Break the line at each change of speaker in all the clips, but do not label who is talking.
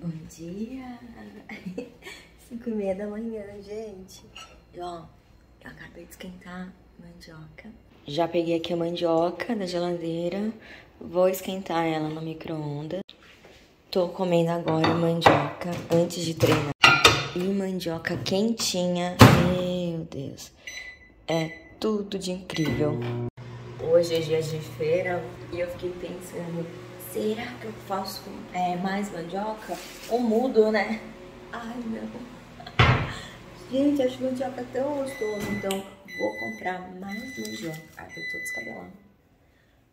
Bom dia! 5 e meia da manhã, gente. E ó, eu acabei de esquentar mandioca. Já peguei aqui a mandioca da geladeira. Vou esquentar ela no micro-ondas. Tô comendo agora mandioca antes de treinar. E mandioca quentinha. Meu Deus. É tudo de incrível. Hoje é dia de feira e eu fiquei pensando, será que eu faço é, mais mandioca? Ou mudo, né? Ai, não. Gente, acho mandioca tão gostoso, então vou comprar mais mandioca. Ai, eu tô descabelando.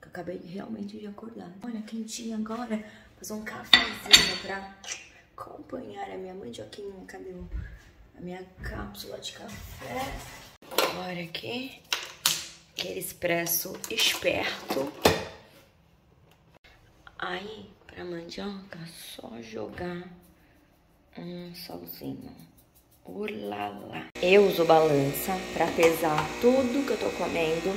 Eu acabei realmente de acordar. Olha, quentinha agora. Fazer um cafezinho pra acompanhar a minha mandioquinha. Cadê a minha cápsula de café? Agora aqui. Aquele expresso esperto. Aí, pra mandioca, só jogar um salzinho. Ulala. Eu uso balança para pesar tudo que eu tô comendo.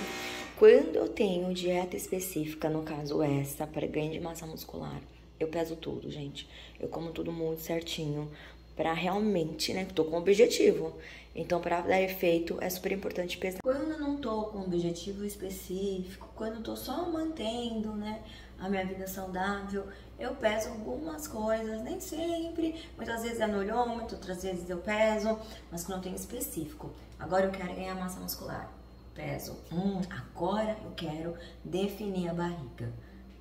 Quando eu tenho dieta específica, no caso essa, para ganho de massa muscular, eu peso tudo, gente. Eu como tudo muito certinho para realmente, né, tô com objetivo. Então, para dar efeito, é super importante pesar. Quando tô com objetivo específico, quando tô só mantendo, né, a minha vida saudável, eu peso algumas coisas, nem sempre. Muitas vezes é no olhômetro, outras vezes eu peso, mas quando eu tenho específico. Agora eu quero ganhar massa muscular. Peso. Hum, agora eu quero definir a barriga.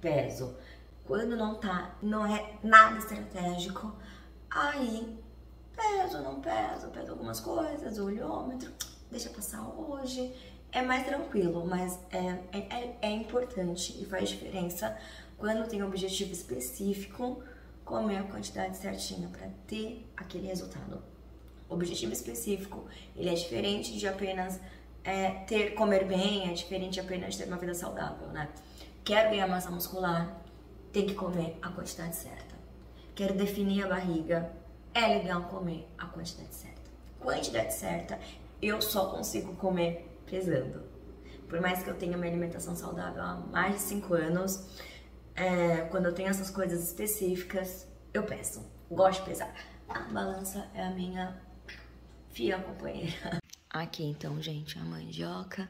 Peso. Quando não tá, não é nada estratégico, aí peso, não peso, peso algumas coisas, olhômetro, deixa passar hoje. É mais tranquilo, mas é, é, é, é importante e faz diferença quando tem um objetivo específico, comer a quantidade certinha para ter aquele resultado. Objetivo específico, ele é diferente de apenas é, ter comer bem, é diferente de apenas ter uma vida saudável, né? Quero ganhar massa muscular, tem que comer a quantidade certa. Quero definir a barriga, é legal comer a quantidade certa. Quantidade certa, eu só consigo comer pesando. Por mais que eu tenha uma alimentação saudável há mais de 5 anos, é, quando eu tenho essas coisas específicas, eu peço. Gosto de pesar. A balança é a minha fiel companheira. Aqui então, gente, a mandioca,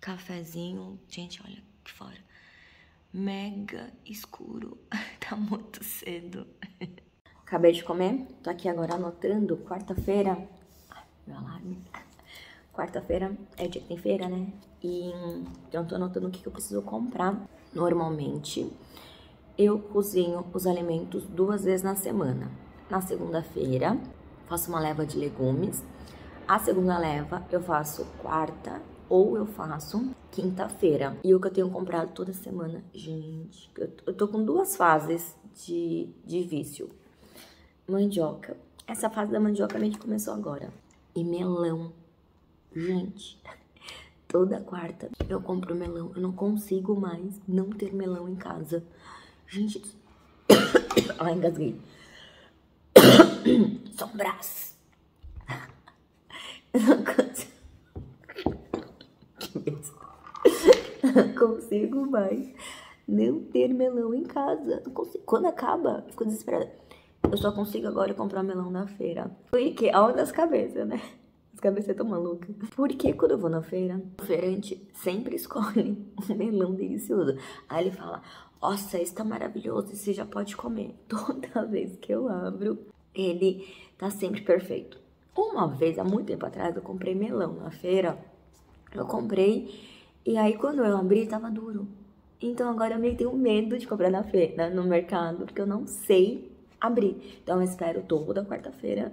cafezinho. Gente, olha que fora. Mega escuro. tá muito cedo. Acabei de comer. Tô aqui agora anotando. Quarta-feira. Meu alarme. Quarta-feira é dia que tem feira, né? E então tô anotando o que, que eu preciso comprar. Normalmente, eu cozinho os alimentos duas vezes na semana. Na segunda-feira, faço uma leva de legumes. A segunda leva eu faço quarta ou eu faço quinta-feira. E o que eu tenho comprado toda semana, gente, eu tô com duas fases de, de vício. Mandioca. Essa fase da mandioca a gente começou agora. E melão. Gente, toda quarta eu compro melão. Eu não consigo mais não ter melão em casa. Gente. Ai, engasguei. Sombras. Eu não consigo. Não consigo mais não ter melão em casa. Não consigo. Quando acaba, fico desesperada. Eu só consigo agora comprar melão na feira. Porque, olha das cabeças, né? As cabeças tão malucas. Porque quando eu vou na feira, o feirante sempre escolhe um melão delicioso. Aí ele fala, nossa, esse tá maravilhoso, você já pode comer. Toda vez que eu abro, ele tá sempre perfeito. Uma vez, há muito tempo atrás, eu comprei melão na feira. Eu comprei e aí quando eu abri, tava duro. Então agora eu meio tenho medo de comprar na feira, no mercado, porque eu não sei abrir. Então eu espero toda quarta-feira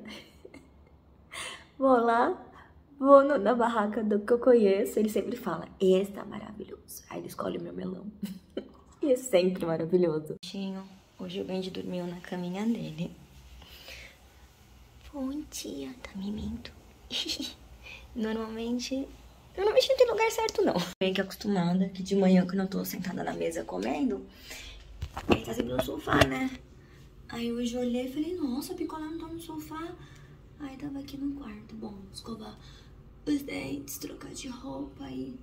Vou lá, vou no, na barraca do que eu conheço, ele sempre fala, esse tá maravilhoso. Aí ele escolhe o meu melão. e é sempre maravilhoso. Hoje o Bendy dormiu na caminha dele. Bom dia, tá mimindo. Normalmente Normalmente não tem lugar certo, não. Bem que acostumada que de manhã, quando eu tô sentada na mesa comendo, ele tá sempre no sofá, né? Aí hoje eu olhei e falei, nossa, a picolé não tá no sofá. Aí tava aqui no quarto. Bom, escovar os dentes, trocar de roupa e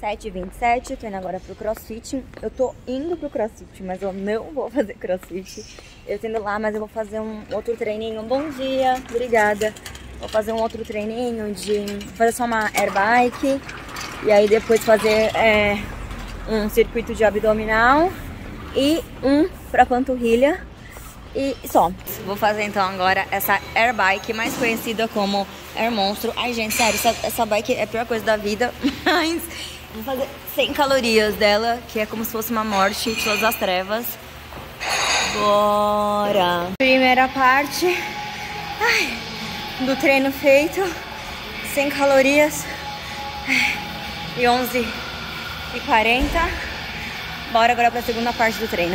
7h27, tô indo agora pro crossfit. Eu tô indo pro crossfit, mas eu não vou fazer crossfit. Eu tô indo lá, mas eu vou fazer um outro treininho. Bom dia, obrigada. Vou fazer um outro treininho de fazer só uma air bike. E aí depois fazer é, um circuito de abdominal e um pra panturrilha. E só. Vou fazer então agora essa air bike, mais conhecida como Air Monstro. Ai, gente, sério, essa, essa bike é a pior coisa da vida, mas vou fazer 100 calorias dela, que é como se fosse uma morte de todas as trevas. Bora! Primeira parte ai, do treino feito, 100 calorias e 11 e 40. Bora agora para a segunda parte do treino.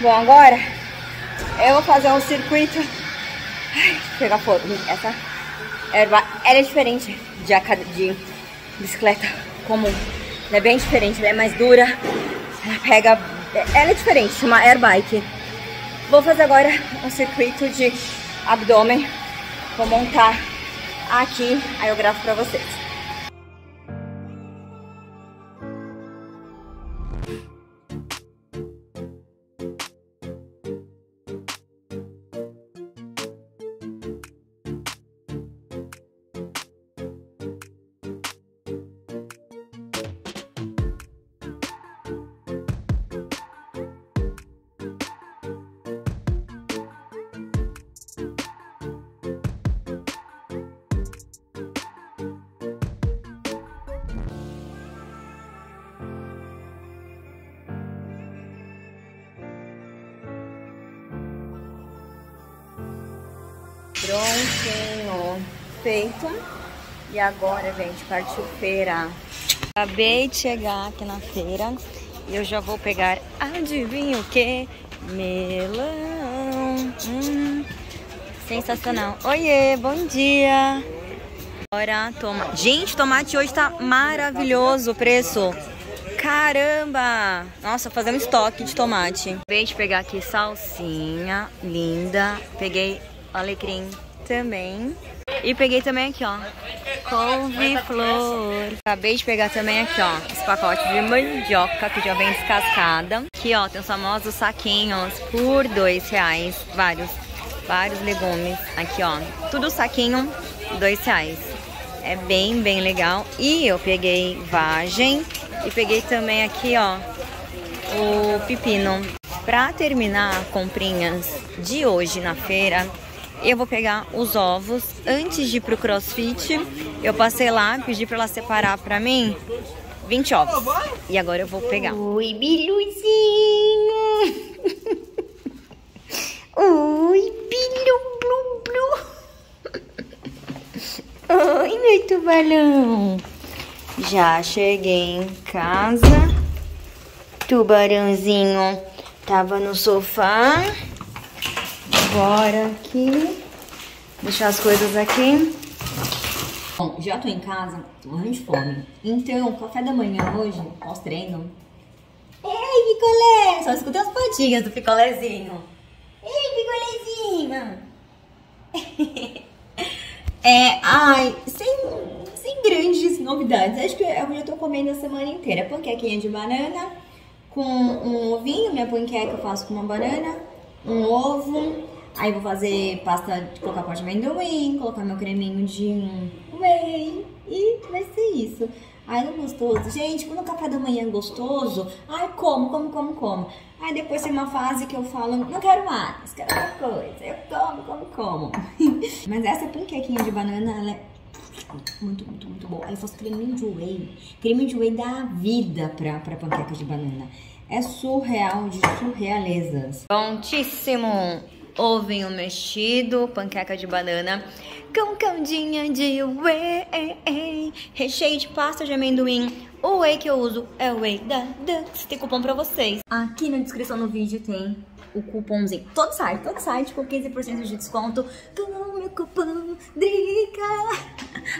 Bom, agora eu vou fazer um circuito. Ai, pegar fogo. Essa erva, ela é diferente de, de bicicleta comum. Ela é bem diferente, ela é mais dura. Ela pega. Ela é diferente, chama air bike. Vou fazer agora um circuito de abdômen. Vou montar aqui, aí eu gravo pra vocês. Prontinho, feito. E agora, gente, partiu feira. Acabei de chegar aqui na feira e eu já vou pegar, adivinha o que? Melão. Hum, sensacional. Oiê, bom dia. Agora, toma. Gente, tomate hoje tá maravilhoso o preço. Caramba! Nossa, fazer um estoque de tomate. Acabei de pegar aqui salsinha, linda. Peguei alecrim também. E peguei também aqui, ó, couve-flor. Acabei de pegar também aqui, ó, esse pacote de mandioca que já vem descascada. Aqui, ó, tem os famosos saquinhos por dois reais, vários, vários legumes. Aqui, ó, tudo saquinho, dois reais. É bem, bem legal. E eu peguei vagem e peguei também aqui, ó, o pepino. Pra terminar comprinhas de hoje na feira, eu vou pegar os ovos antes de ir pro crossfit. Eu passei lá, pedi pra ela separar pra mim 20 ovos. E agora eu vou pegar. Oi, Biluzinho! Oi, Bilu, blu, blu. Oi, meu tubarão. Já cheguei em casa. Tubarãozinho tava no sofá. Bora aqui. Deixar as coisas aqui. Bom, já tô em casa, tô morrendo de fome. Então, café da manhã hoje, pós-treino. Ei, picolé! Só escutei as patinhas do picolézinho. Ei, picolézinho! é, ai, sem, sem grandes novidades. Acho que eu já tô comendo a semana inteira. Panquequinha de banana com um ovinho. Minha panqueca eu faço com uma banana, um ovo Aí vou fazer pasta colocar pó de amendoim, colocar meu creminho de whey e vai ser isso. Ai, não gostoso. Gente, quando o café da manhã é gostoso, ai, como, como, como, como. Aí depois tem uma fase que eu falo, não quero mais, quero outra coisa. Eu como, como, como. Mas essa panquequinha de banana, ela é muito, muito, muito boa. Aí eu faço creminho de whey. Creminho de whey dá vida pra, pra panqueca de banana. É surreal de surrealezas. Prontíssimo! Ovinho mexido, panqueca de banana com caldinha de whey, recheio de pasta de amendoim. O whey que eu uso é o whey da Dux. Tem cupom pra vocês. Aqui na descrição do vídeo tem o cupomzinho. Todo site, todo site com 15% de desconto. Com meu cupom DRICA.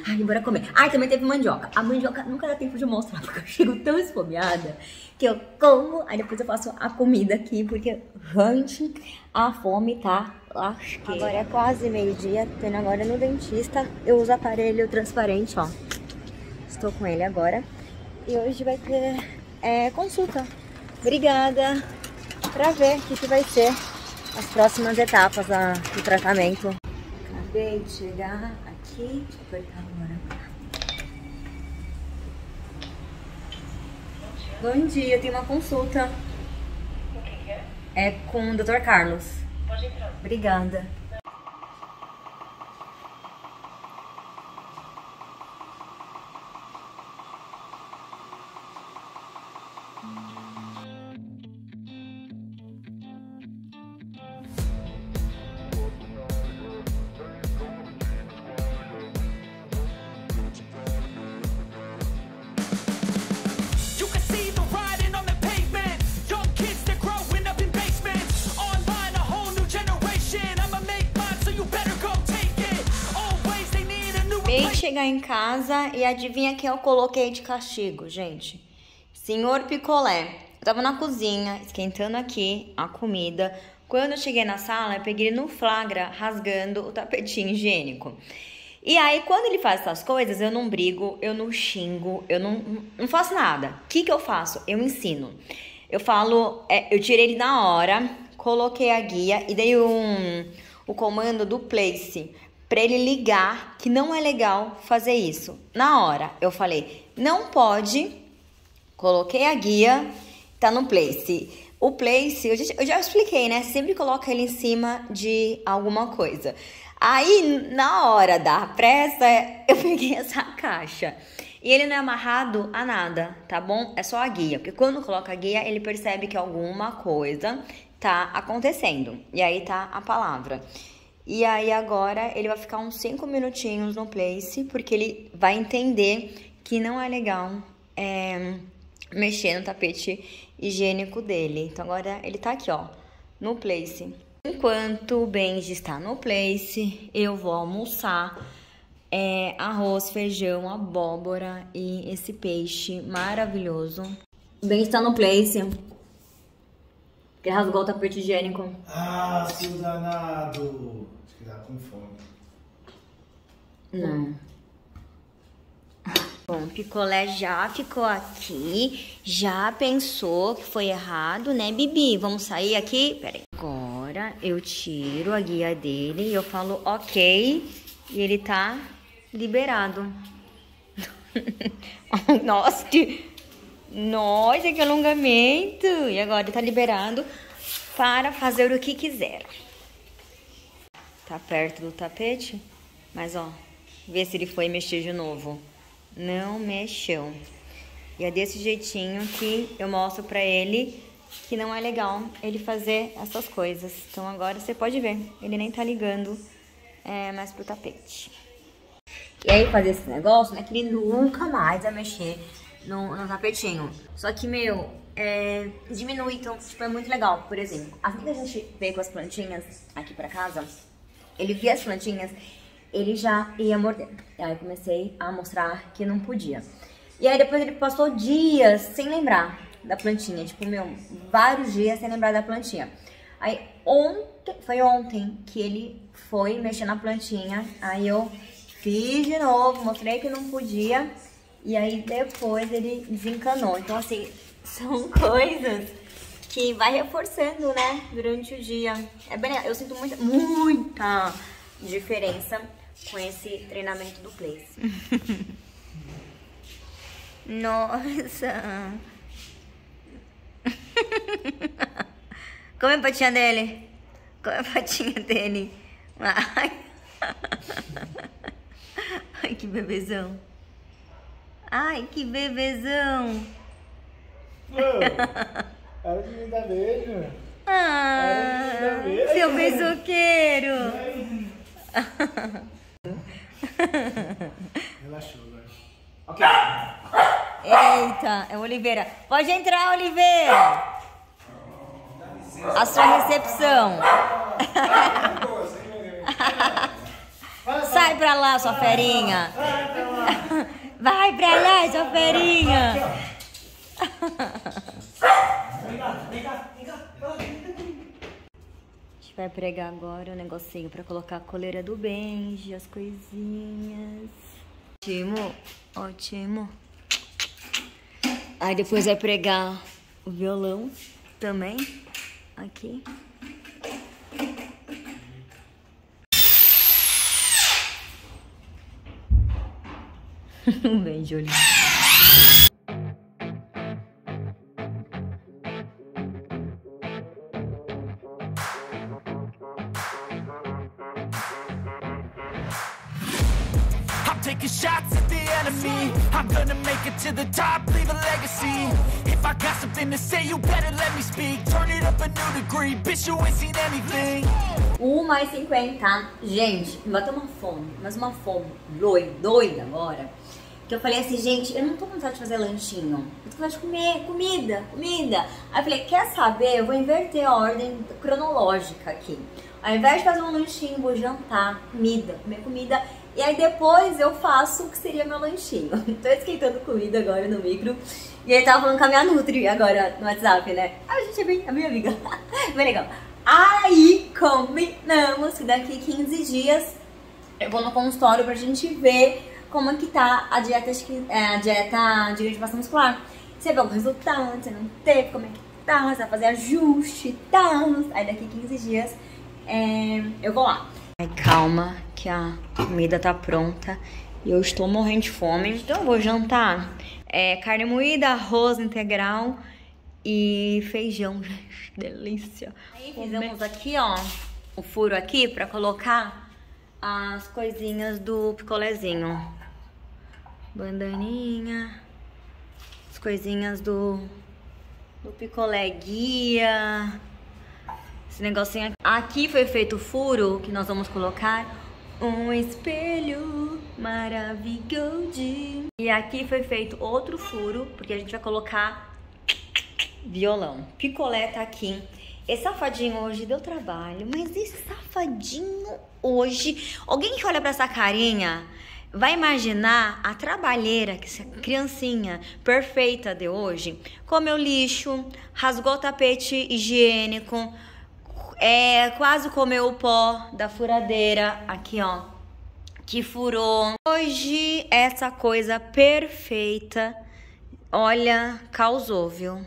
Ai, bora comer. Ai, também teve mandioca. A mandioca nunca dá tempo de mostrar, porque eu chego tão esfomeada que eu como, aí depois eu faço a comida aqui, porque, gente, a fome tá lasqueira. Agora é quase meio-dia, tô indo agora no dentista. Eu uso aparelho transparente, ó. Estou com ele agora. e hoje vai ter é, consulta. Obrigada para ver o que, que vai ser as próximas etapas do tratamento. Acabei de chegar aqui, deixa eu apertar agora. Bom dia, tem uma consulta.
O que que é?
É com o Dr. Carlos.
Pode entrar.
Obrigada. Chegar em casa e adivinha quem eu coloquei de castigo, gente? Senhor Picolé. Eu tava na cozinha, esquentando aqui a comida. Quando eu cheguei na sala, eu peguei ele no flagra, rasgando o tapetinho higiênico. E aí, quando ele faz essas coisas, eu não brigo, eu não xingo, eu não, não faço nada. O que, que eu faço? Eu ensino. Eu falo, é, eu tirei ele na hora, coloquei a guia e dei um, o comando do place para ele ligar que não é legal fazer isso. Na hora, eu falei, não pode, coloquei a guia, tá no place. O place, eu já, eu já expliquei, né? Sempre coloca ele em cima de alguma coisa. Aí, na hora da pressa, eu peguei essa caixa. E ele não é amarrado a nada, tá bom? É só a guia. Porque quando coloca a guia, ele percebe que alguma coisa tá acontecendo. E aí tá a palavra. E aí agora ele vai ficar uns 5 minutinhos no place, porque ele vai entender que não é legal é, mexer no tapete higiênico dele. Então agora ele tá aqui, ó, no place. Enquanto o Benji está no place, eu vou almoçar é, arroz, feijão, abóbora e esse peixe maravilhoso. O Benji está no place. Ele rasgou o tapete higiênico.
Ah, seu danado! Com fome.
Não. Bom, o picolé já ficou aqui, já pensou que foi errado, né, Bibi? Vamos sair aqui? Peraí. Agora eu tiro a guia dele e eu falo ok e ele tá liberado. Nossa, que... Nossa, que alongamento! E agora ele tá liberado para fazer o que quiser. Tá perto do tapete, mas ó, vê se ele foi mexer de novo. Não mexeu. E é desse jeitinho que eu mostro pra ele que não é legal ele fazer essas coisas. Então agora você pode ver, ele nem tá ligando é, mais pro tapete. E aí fazer esse negócio, né, que ele nunca mais vai mexer no, no tapetinho. Só que, meu, é, diminui, então, tipo, é muito legal. Por exemplo, assim que a gente veio com as plantinhas aqui pra casa, ele via as plantinhas, ele já ia morder. E aí eu comecei a mostrar que não podia. E aí depois ele passou dias sem lembrar da plantinha. Tipo, meu, vários dias sem lembrar da plantinha. Aí ontem, foi ontem que ele foi mexer na plantinha. Aí eu fiz de novo, mostrei que não podia. E aí depois ele desencanou. Então, assim, são coisas que vai reforçando, né, durante o dia. É bem, eu sinto muita, muita diferença com esse treinamento do Place. Nossa! Come a patinha dele. Come a patinha dele. Ai. Ai, que bebezão. Ai, que bebezão.
Para de me dar beijo.
Ah, seu beijoqueiro.
Relaxou agora.
Eita, é o Oliveira. Pode entrar, Oliveira. A sua recepção. Sai pra lá, sua ferinha. Vai pra lá, sua ferinha. A gente vai pregar agora o negocinho pra colocar a coleira do Benji, as coisinhas. Ótimo, ótimo. Aí depois vai pregar o violão também. Aqui. um beijo, Olívia.
Make it to the top, leave a legacy. If I got something to say, you better let me speak. Turn it up a new degree, bitch, you ain't seen anything.
1h50. Gente, me bateu uma fome, mas uma fome doida, doida agora. Que eu falei assim, gente, eu não tô com vontade de fazer lanchinho. Eu tô com vontade de comer comida, comida. Aí eu falei, quer saber? Eu vou inverter a ordem cronológica aqui. Ao invés de fazer um lanchinho, vou jantar, comida, comer comida. E aí depois eu faço o que seria meu lanchinho. Tô esquentando comida agora no micro. E ele tava falando com a minha Nutri agora no WhatsApp, né? A gente é bem, a minha amiga. bem legal. Aí combinamos que daqui 15 dias eu vou no consultório pra gente ver como é que tá a dieta, é, a dieta de gratificação muscular. Você vê o resultado, você não teve, como é que tá, você vai fazer ajuste e tal. Aí daqui 15 dias é, eu vou lá. Ai, calma, que a comida tá pronta e eu estou morrendo de fome. Então eu vou jantar é, carne moída, arroz integral e feijão. Gente, delícia. Aí fizemos aqui, ó, o furo aqui pra colocar as coisinhas do picolézinho. Bandaninha, as coisinhas do, do picolé guia. Esse negocinho aqui. Aqui foi feito o furo que nós vamos colocar um espelho maravilhoso. E aqui foi feito outro furo, porque a gente vai colocar violão. Picolé tá aqui. Esse safadinho hoje deu trabalho, mas esse safadinho hoje. Alguém que olha pra essa carinha vai imaginar a trabalheira que essa criancinha perfeita de hoje comeu lixo, rasgou o tapete higiênico, é, quase comeu o pó da furadeira. Aqui, ó. Que furou. Hoje, essa coisa perfeita, olha, causou, viu?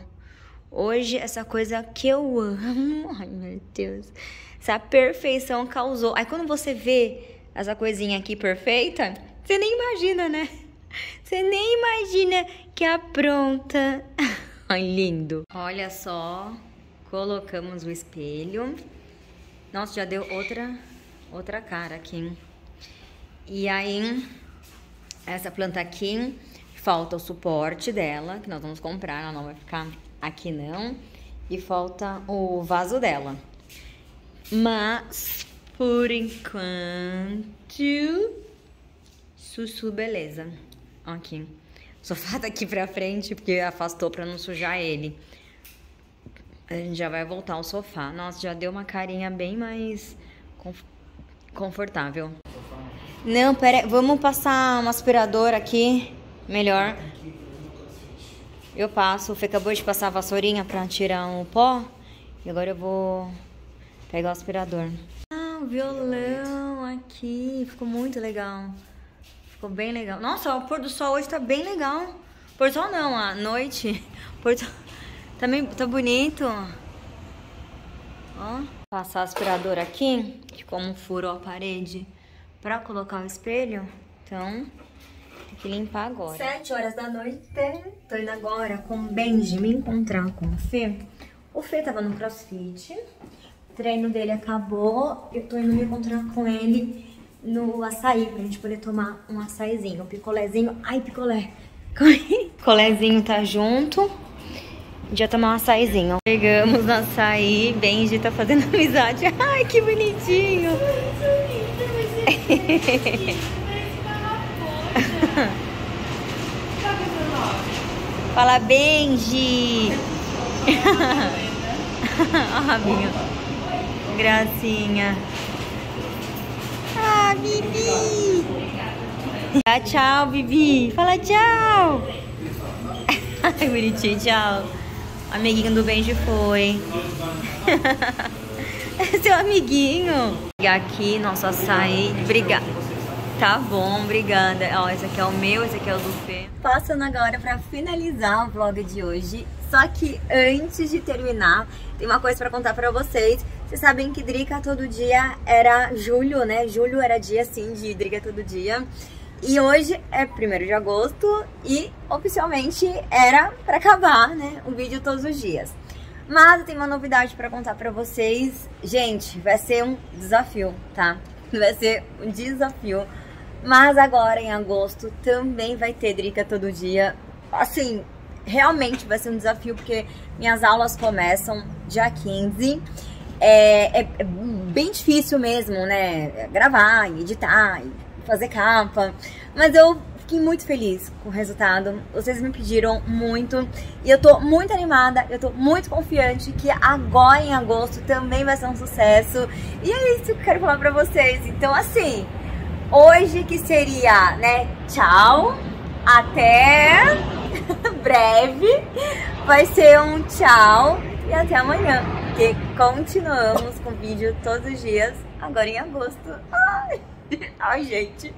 Hoje, essa coisa que eu amo. Ai, meu Deus. Essa perfeição causou. Aí, quando você vê essa coisinha aqui perfeita, você nem imagina, né? Você nem imagina que apronta. Ai, lindo. Olha só. Colocamos o espelho. Nossa, já deu outra outra cara aqui. E aí, essa planta aqui, falta o suporte dela, que nós vamos comprar, ela não vai ficar aqui não. E falta o vaso dela. Mas, por enquanto, sussu beleza. Aqui. O sofá tá aqui pra frente, porque afastou pra não sujar ele. A gente já vai voltar ao sofá. Nossa, já deu uma carinha bem mais conf- confortável. Não, pera, vamos passar um aspirador aqui, melhor. Eu passo, o Fê acabou de passar a vassourinha pra tirar o pó. E agora eu vou pegar o aspirador. Ah, o violão aqui, ficou muito legal. Ficou bem legal. Nossa, o pôr do sol hoje tá bem legal. Pôr do sol não, a noite. Pôr do... Também tá bonito. Ó. Passar aspirador aqui, que como furou a parede, pra colocar o espelho. Então, tem que limpar agora. Sete horas da noite. Tô indo agora com o Benji me encontrar com o Fê. O Fê tava no crossfit. O treino dele acabou. Eu tô indo me encontrar com ele no açaí, pra gente poder tomar um açaizinho, um picolézinho. Ai, picolé. Picolézinho tá junto. Já tomar um açaizinho. Chegamos no açaí. Benji tá fazendo amizade. Ai, que bonitinho. Fala, Benji. Ó, Rabinho. Gracinha. Ah, Bibi. Tchau, Bibi. Fala tchau. Ai, bonitinho, tchau. Amiguinho do Benji foi. Seu amiguinho. Aqui, nosso açaí. Obrigada. Tá bom, obrigada. Ó, esse aqui é o meu, esse aqui é o do Fê. Passando agora pra finalizar o vlog de hoje. Só que antes de terminar, tem uma coisa pra contar pra vocês. Vocês sabem que Drica todo dia era julho, né? Julho era dia, sim, de Drica todo dia. E hoje é 1 de agosto e oficialmente era pra acabar, né? O vídeo todos os dias. Mas eu tenho uma novidade pra contar pra vocês. Gente, vai ser um desafio, tá? Vai ser um desafio. Mas agora em agosto também vai ter Drica todo dia. Assim, realmente vai ser um desafio porque minhas aulas começam dia 15. É, é, é bem difícil mesmo, né? Gravar, editar, fazer capa. Mas eu fiquei muito feliz com o resultado. Vocês me pediram muito e eu tô muito animada, eu tô muito confiante que agora em agosto também vai ser um sucesso. E é isso que eu quero falar pra vocês. Então, assim, hoje que seria, né, tchau, até breve, vai ser um tchau e até amanhã, porque continuamos com vídeo todos os dias, agora em agosto. Ai, ai gente,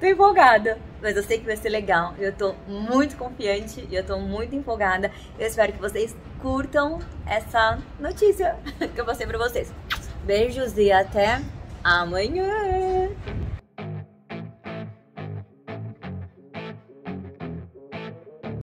tô empolgada, mas eu sei que vai ser legal, eu tô muito confiante e eu tô muito empolgada. Eu espero que vocês curtam essa notícia que eu passei pra vocês. Beijos e até amanhã!